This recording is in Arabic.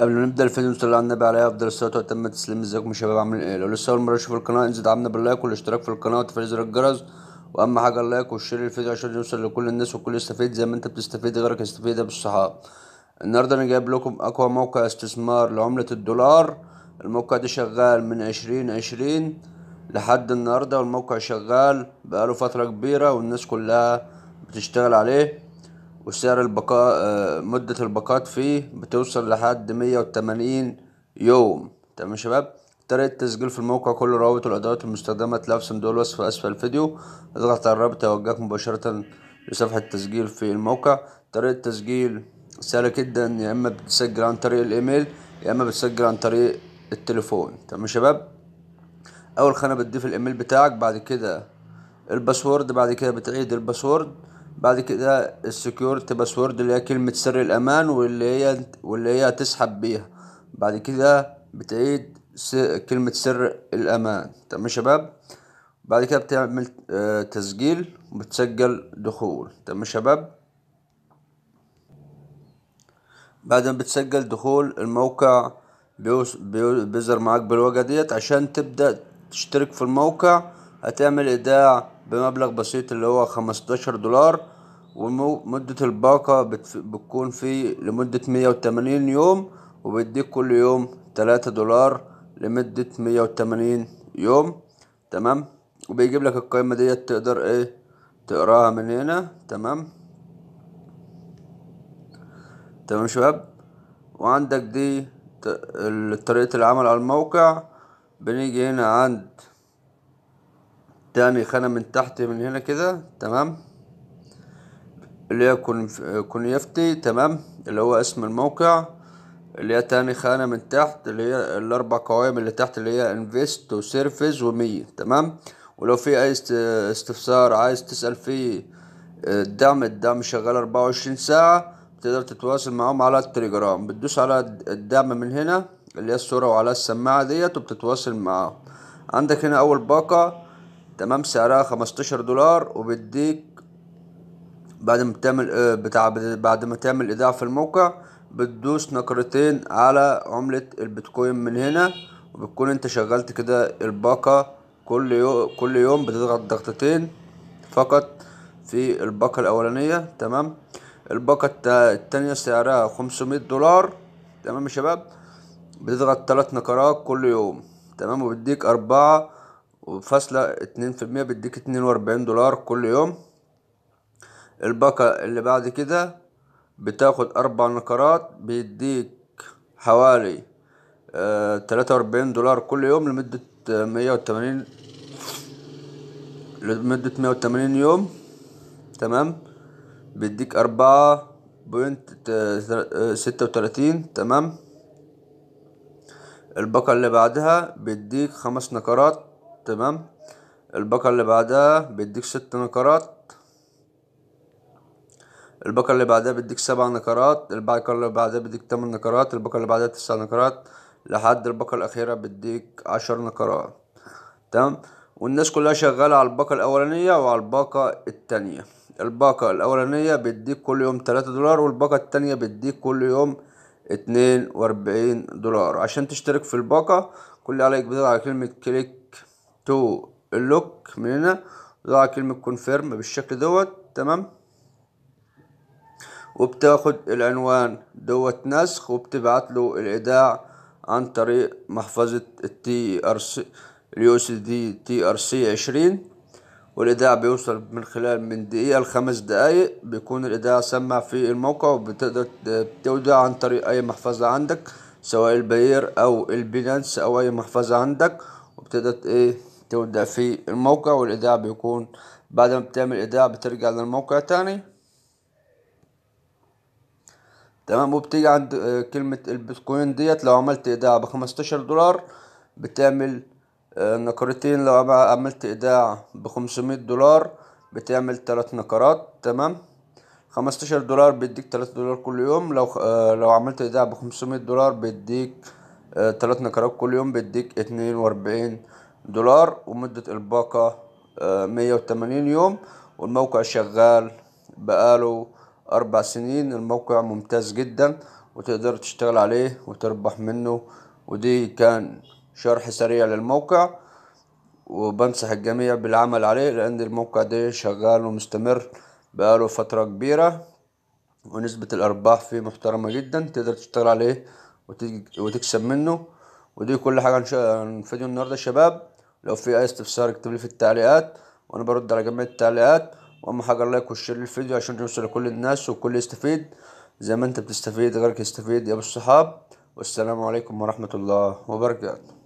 قبل ما نبدأ الفيديو نصلي على النبي عليه أفضل الصلاة وأتم التسليم ازيكم يا شباب عاملين إيه. لو لسه أول مرة تشوفوا القناة انزل دعمنا بال like والاشتراك في القناة وتفعيل زر الجرس. وأهم حاجة ال like وال share للفيديو عشان يوصل لكل الناس والكل يستفيد زي ما أنت بتستفيد غيرك يستفيد بالصحاب النهاردة أنا جايب لكم أقوى موقع استثمار لعملة الدولار. الموقع ده شغال من عشرين عشرين لحد النهاردة والموقع شغال بقاله فترة كبيرة والناس كلها بتشتغل عليه. وسعر البقاء آه، مدة الباقات فيه بتوصل لحد مية وتمانين يوم. تمام يا شباب طريقة التسجيل في الموقع كل روابط والأدوات المستخدمة هتلاقيها في صندوق الوصف أسفل الفيديو. اضغط على الرابط يوجهك مباشرة لصفحة التسجيل في الموقع. طريقة التسجيل سهلة جدا يا إما بتسجل عن طريق الإيميل يا إما بتسجل عن طريق التليفون. تمام يا شباب أول خانة بتضيف الإيميل بتاعك بعد كده ال password بعد كده بتعيد ال password. بعد كده ال security password اللي هي كلمة سر الأمان واللي هي واللي هي هتسحب بيها. بعد كده بتعيد. كلمة سر الأمان. تمام يا شباب؟ بعد كده بتعمل آه، تسجيل وبتسجل دخول. تمام يا شباب؟ بعد ما بتسجل دخول الموقع بيظهر معاك بالواجهة ديت عشان تبدأ تشترك في الموقع هتعمل إيداع بمبلغ بسيط اللي هو خمستاشر دولار ومدة الباقة بتكون فيه لمدة مية وتمانين يوم وبيديك كل يوم تلاتة دولار لمدة مية وتمانين يوم. تمام؟ وبيجيب لك القائمة ديت تقدر إيه؟ تقراها من هنا. تمام؟ تمام شباب؟ وعندك دي طريقة العمل على الموقع. بنيجي هنا عند تاني خانة من تحت من هنا كده تمام؟ اللي هي كونيفتي تمام؟ اللي هو اسم الموقع. اللي هي تاني خانة من تحت اللي هي الأربع قوائم اللي تحت اللي هي invest و service و me تمام؟ ولو في أي است- استفسار عايز تسأل فيه آه، الدعم الدعم شغال أربعة وعشرين ساعة تقدر تتواصل معاهم على التليجرام. بتدوس على الدعم من هنا اللي هي الصورة وعلى السماعة ديت وبتتواصل معاهم. عندك هنا أول باقة تمام؟ سعرها خمستاشر دولار وبيديك بعد ما بتعمل آه، بتاع بعد ما تعمل إيداع في الموقع بتدوس نقرتين على عملة البيتكوين من هنا وبتكون أنت شغلت كده الباقة كل يوم كل يوم بتضغط ضغطتين فقط في الباقة الأولانية تمام؟ الباقة التا- التانية سعرها خمسمية دولار تمام يا شباب؟ بتضغط تلات نقرات كل يوم تمام؟ وبيديك أربعة وفاصلة اتنين في المية بيديك اتنين وأربعين دولار كل يوم. الباقة اللي بعد كده بتاخد أربع نقرات بيديك حوالي تلاتة وأربعين دولار كل يوم لمدة مية وتمانين لمدة مية وتمانين يوم. تمام؟ بيديك أربعة بوينت ستة وتلاتين. تمام؟ الباقة اللي بعدها بيديك خمس نقرات. تمام؟ الباقة اللي بعدها بيديك ست نقرات. الباقة اللي بعدها بيديك سبع نقرات. الباقة اللي بعدها بيديك تمن نقرات. الباقة اللي بعدها تسع نقرات. لحد الباقة الأخيرة بيديك عشر نقرات. تمام؟ والناس كلها شغالة على الباقة الأولانية وعلى الباقة التانية. الباقة الأولانية بيديك كل يوم تلاتة دولار والباقة التانية بيديك كل يوم اتنين وأربعين دولار. عشان تشترك في الباقة كل اللي عليك بتضغط على كلمة click to unlock من هنا على كلمة confirm بالشكل دوت تمام؟ وبتاخد العنوان دوت نسخ وبتبعت له الإيداع عن طريق محفظة التي آر سي اليو إس دي تي آر سي عشرين. والإيداع بيوصل من خلال من دقيقة لخمس دقايق بيكون الإيداع سمع في الموقع وبتقدر تودع عن طريق أي محفظة عندك سواء ال Payeer أو ال Binance أو أي محفظة عندك وبتقدر إيه؟ تودع في الموقع والايداع بيكون بعد ما بتعمل ايداع بترجع للموقع تاني. تمام وبتيجي عند آه، كلمة البيتكوين ديت. لو عملت ايداع بخمستاشر دولار بتعمل آه، نقرتين. لو عم- عملت ايداع بخمسمية دولار بتعمل تلات نقرات. تمام؟ خمستاشر دولار بيديك تلاتة دولار كل يوم. لو آه، لو عملت ايداع بخمسمية دولار بيديك تلات نقرات كل يوم بيديك اتنين وأربعين دولار ومدة الباقة مية وتمانين يوم والموقع شغال بقاله أربع سنين. الموقع ممتاز جدا وتقدر تشتغل عليه وتربح منه. ودي كان شرح سريع للموقع وبنصح الجميع بالعمل عليه لأن الموقع ده شغال ومستمر بقاله فترة كبيرة ونسبة الأرباح فيه محترمة جدا. تقدر تشتغل عليه وتكسب منه. ودي كل حاجة عن فيديو النهاردة يا شباب. لو في أي استفسار اكتبلي في التعليقات وأنا برد على جميع التعليقات وأهم حاجة ال like وال share للفيديو عشان يوصل لكل الناس والكل يستفيد. زي ما أنت بتستفيد غيرك يستفيد. يا أبو الصحاب والسلام عليكم ورحمة الله وبركاته.